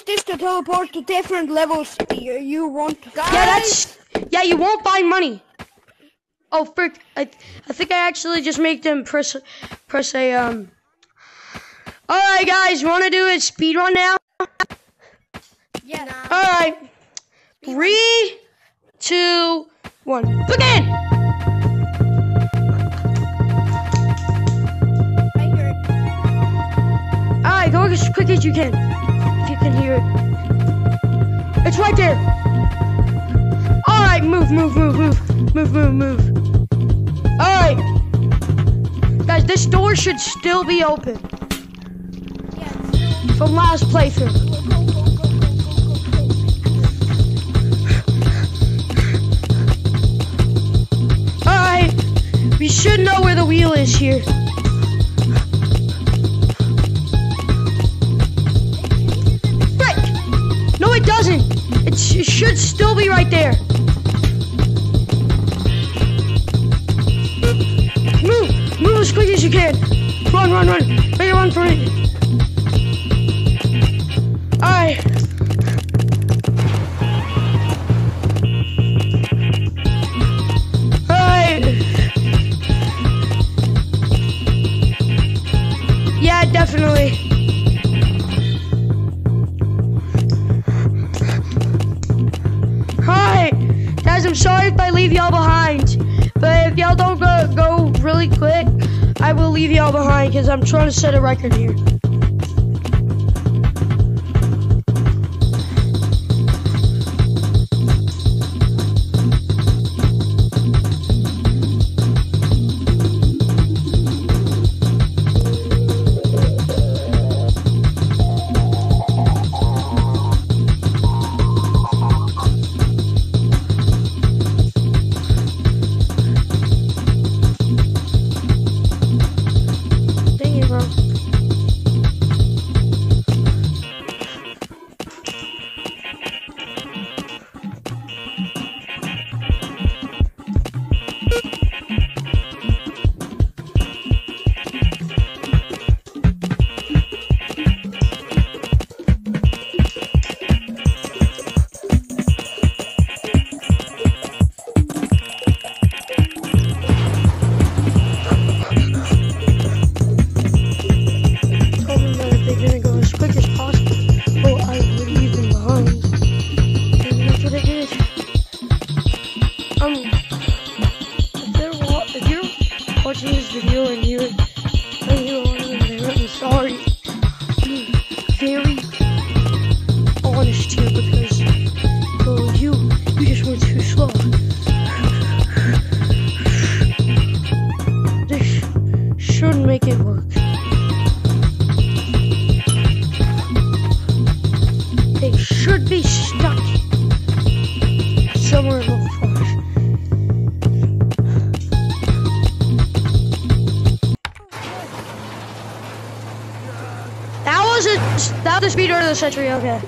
use this to teleport to different levels you, you want. Guys, Yeah, that's yeah. You won't find money. Oh frick! I I think I actually just make them press press a um. All right, guys, want to do a speed run now? yeah. All right, three, two, one, begin. I. All right, go as quick as you can. Can hear it, it's right there. All right, move, move, move, move, move, move, move. All right, guys, this door should still be open from last playthrough. Go, go, go, go, go, go, go, go. All right, we should know where the wheel is here. Right there. Move, move as quick as you can. Run, run, run. Make a run for it. All right. All right. Yeah, definitely. I'm sorry if I leave y'all behind, but if y'all don't go go really quick, I will leave y'all behind because I'm trying to set a record here. Watching this video and you're, and of them I'm sorry. Being very honest here because, well, you, you just went too slow. Was a that was the speed run of the century. Okay.